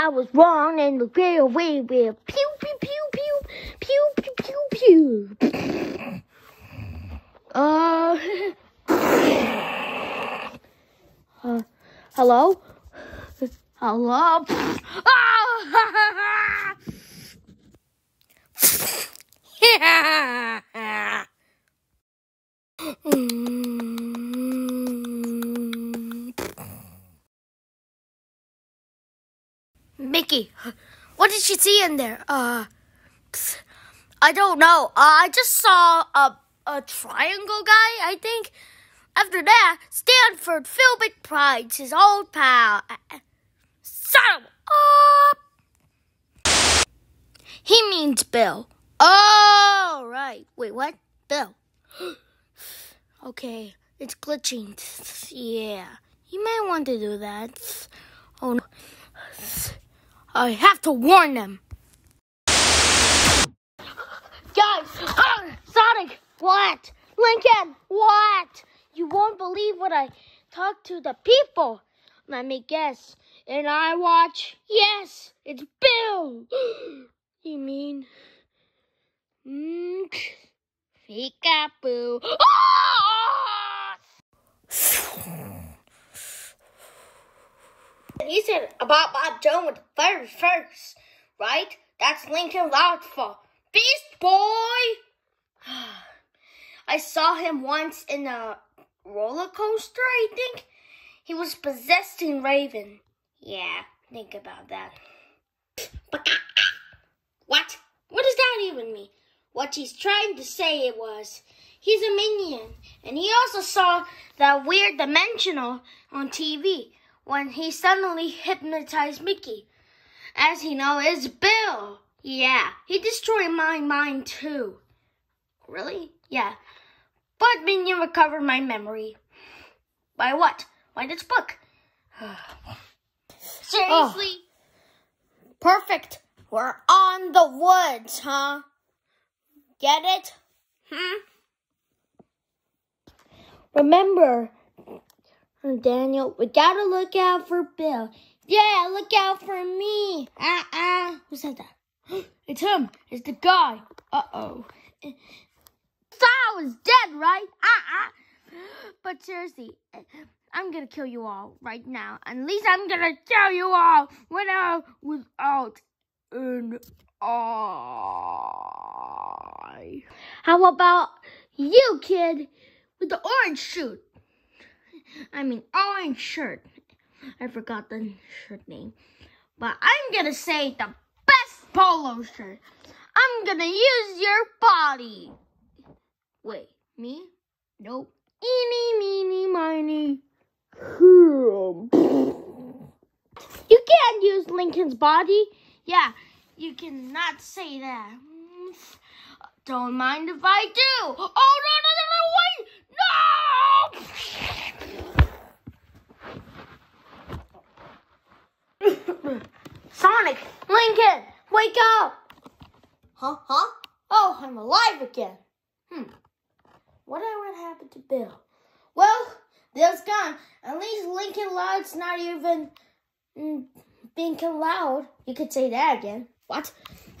I was wrong and the real way will pew pew pew pew pew pew pew pew. Uh, uh hello? Hello? Ah! Mickey, what did she see in there? Uh, I don't know. Uh, I just saw a a triangle guy. I think. After that, Stanford Philbert prides his old pal. Son up. He means Bill. Oh, right. Wait, what? Bill. okay, it's glitching. Yeah, you may want to do that. Oh no. I have to warn them. Guys, uh, Sonic, what? Lincoln, what? You won't believe what I talked to the people. Let me guess. And I watch. Yes, it's Bill. you mean? Mm, peekaboo. Ah! He said about Bob Jones with the very first, right? That's Lincoln Loud for Beast Boy. I saw him once in a roller coaster, I think. He was possessing Raven. Yeah, think about that. What? What does that even mean? What he's trying to say it was, he's a minion. And he also saw that weird dimensional on TV when he suddenly hypnotized Mickey. As he know, it's Bill. Yeah, he destroyed my mind too. Really? Yeah. But Minion recovered my memory. By what? By this book. Seriously? Oh. Perfect. We're on the woods, huh? Get it? Hmm? Remember, Daniel, we gotta look out for Bill. Yeah, look out for me. Ah, uh, uh. Who said that? It's him. It's the guy. Uh-oh. Sal is dead, right? Ah, uh, uh. But seriously, I'm gonna kill you all right now. At least I'm gonna kill you all without, without an eye. How about you, kid, with the orange suit? I mean, orange shirt. I forgot the shirt name. But I'm gonna say the best polo shirt. I'm gonna use your body. Wait, me? Nope. Eeny, meeny, miny. You can't use Lincoln's body. Yeah, you cannot say that. Don't mind if I do. Oh, no, no, no, no, wait. No! Sonic, Lincoln, wake up. Huh, huh? Oh, I'm alive again. Hmm. What happened to Bill. Well, Bill's gone. At least Lincoln Loud's not even mm, Lincoln Loud. You could say that again. What?